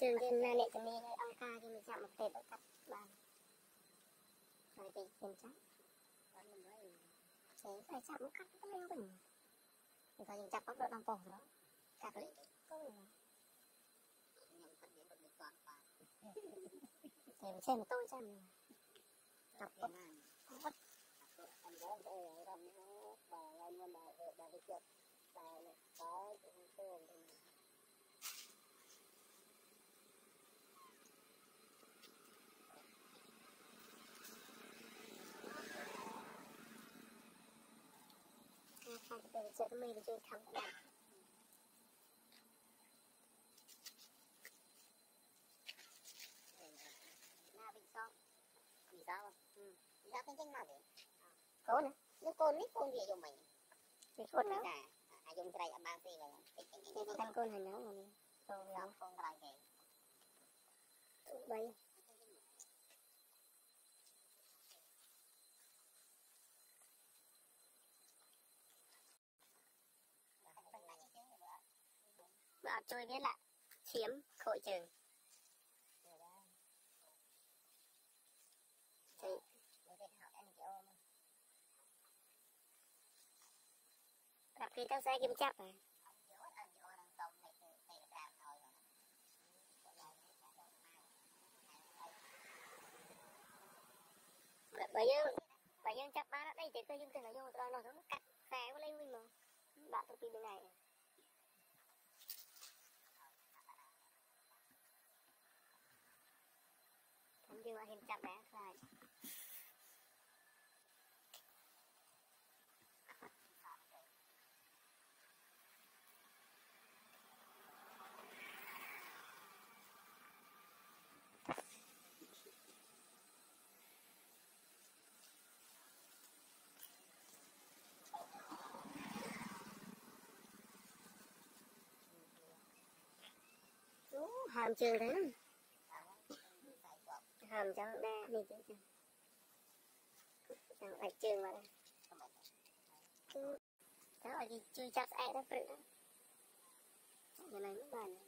trường trên mẹ cho mình ăn ca thì mình chạm một tệp cắt bàn rồi thì kiểm tra. Thế phải chạm một cắt cái lên bình thì coi chặt bóc độ đang bổ đó. Cắt lấy có mình thì mình xem tôi xem. Đọc bóc bóc Hãy subscribe cho kênh Ghiền Mì Gõ Để không bỏ lỡ vì sao ừ. ra cái danh mà vậy Cố nữa nếu con biết gì dùng mình À gì vậy Thì thằng côn hình nó rồi bay. Bảo chơi biết là chiếm khội trường ប្រាក់ពីទៅស្អែកគេមិនចាប់ហ៎បើយើងបើយើងចាប់បានអត់អីទេគឺយើងទៅយកទៅដល់នោះទៅកាត់ខ្សែវាលេងវិញមកបាក់ទៅពីថ្ងៃហ្នឹង ហើមជើងទៅហើមចង់ដែរនេះទៅចាំចាំដាច់ជើងមកគឺតើឲ្យគេជួយចាប់ស្អែកទៅព្រឹកហ្នឹងយ៉ាងណាមិនបានទេ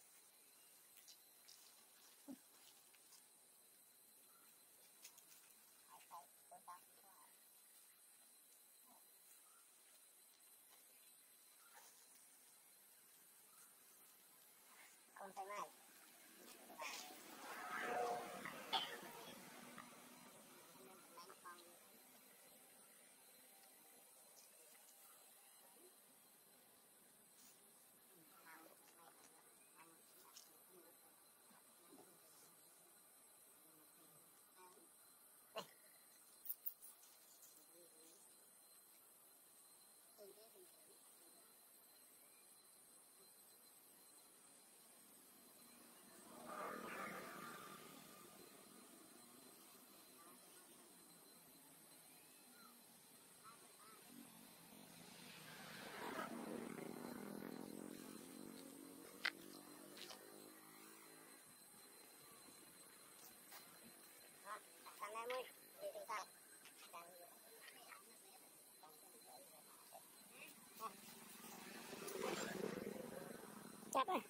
encak lah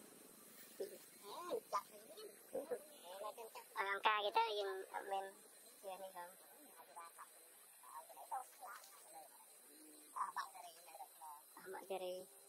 orang ya nih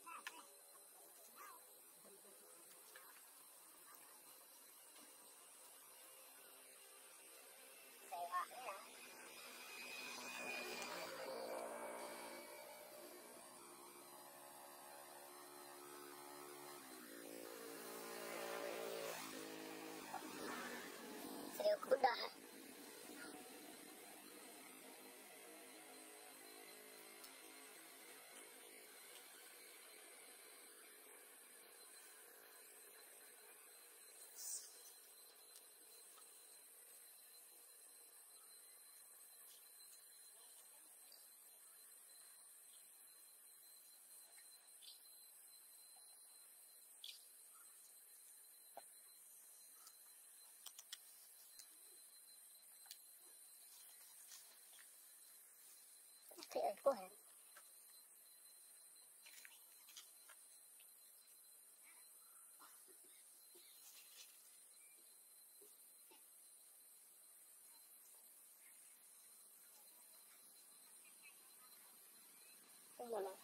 thì ở của hắn không muốn nào